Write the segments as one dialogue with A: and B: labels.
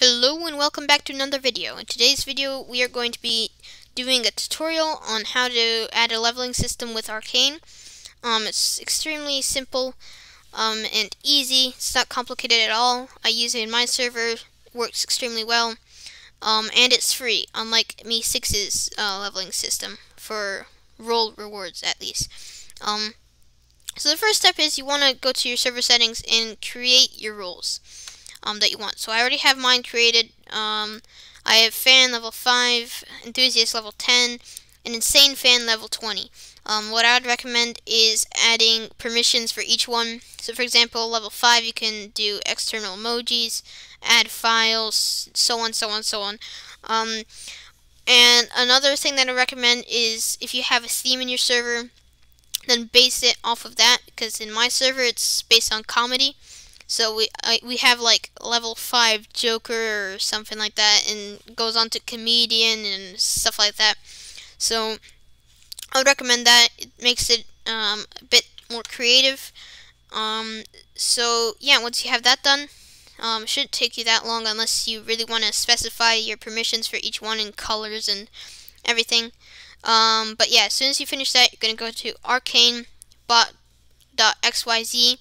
A: Hello and welcome back to another video. In today's video we are going to be doing a tutorial on how to add a leveling system with Arcane. Um, it's extremely simple um, and easy. It's not complicated at all. I use it in my server. works extremely well. Um, and it's free, unlike MEE6's uh, leveling system, for role rewards at least. Um, so the first step is you want to go to your server settings and create your roles um, that you want. So I already have mine created. Um, I have fan level 5, enthusiast level 10, and insane fan level 20. Um, what I would recommend is adding permissions for each one. So for example, level 5 you can do external emojis, add files, so on, so on, so on. Um, and another thing that I recommend is if you have a theme in your server, then base it off of that because in my server it's based on comedy. So we I, we have like level 5 Joker or something like that and goes on to comedian and stuff like that. So I would recommend that. It makes it um, a bit more creative. Um, so yeah, once you have that done, um, shouldn't take you that long unless you really want to specify your permissions for each one in colors and everything. Um, but yeah, as soon as you finish that, you're going to go to arcanebot.xyz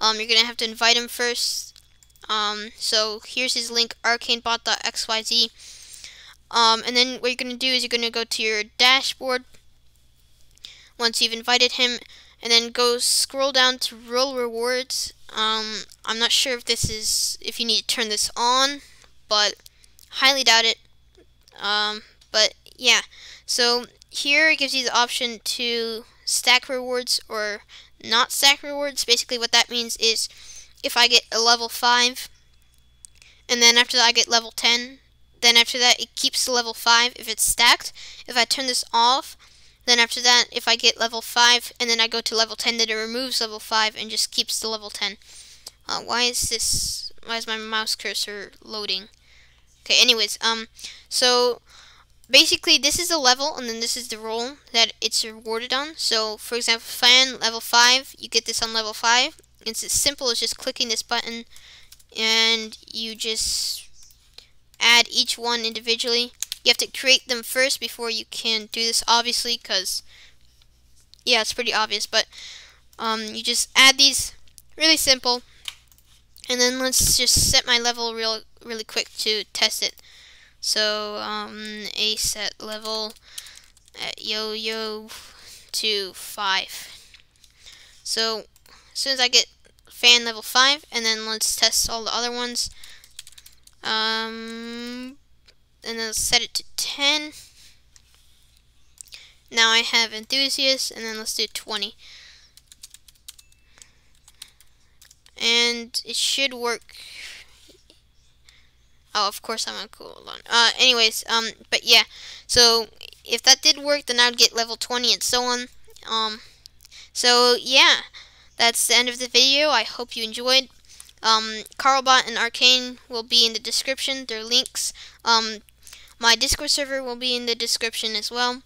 A: um, you're going to have to invite him first. Um, so here's his link, arcanebot.xyz. Um, and then what you're going to do is you're going to go to your dashboard once you've invited him, and then go scroll down to role rewards. Um, I'm not sure if this is, if you need to turn this on, but highly doubt it. Um, but yeah, so here it gives you the option to stack rewards or not stack rewards. Basically what that means is if I get a level 5 and then after that I get level 10 then after that it keeps the level 5 if it's stacked. If I turn this off then after that if I get level 5 and then I go to level 10 then it removes level 5 and just keeps the level 10. Uh, why is this, why is my mouse cursor loading? Okay, anyways, um, so basically this is the level and then this is the role that it's rewarded on. So for example, fan level 5, you get this on level 5. It's as simple as just clicking this button and you just add each one individually. You have to create them first before you can do this obviously because yeah, it's pretty obvious, but um, you just add these really simple and then let's just set my level real really quick to test it. So, um, a set level at yo-yo to 5. So, as soon as I get fan level 5, and then let's test all the other ones. Um, and then set it to 10. Now I have enthusiast, and then let's do 20. And it should work Oh, of course I'm on cooldown. Uh, anyways, um, but yeah. So, if that did work, then I would get level 20 and so on. Um, so, yeah. That's the end of the video. I hope you enjoyed. Um, Carlbot and Arcane will be in the description. Their links. Um, my Discord server will be in the description as well.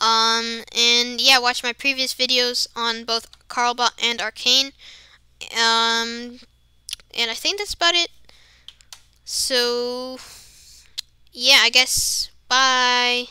A: Um, and yeah, watch my previous videos on both Carlbot and Arcane. Um, and I think that's about it. So, yeah, I guess bye.